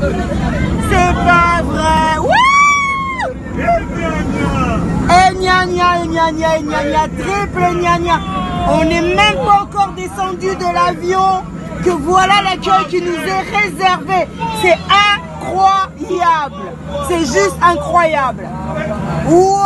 C'est pas vrai. Wouh Et gna gna, eh, gna gna, eh, gna gna, triple gna gna. On n'est même pas encore descendu de l'avion que voilà l'accueil qui nous est réservé. C'est incroyable. C'est juste incroyable. Waouh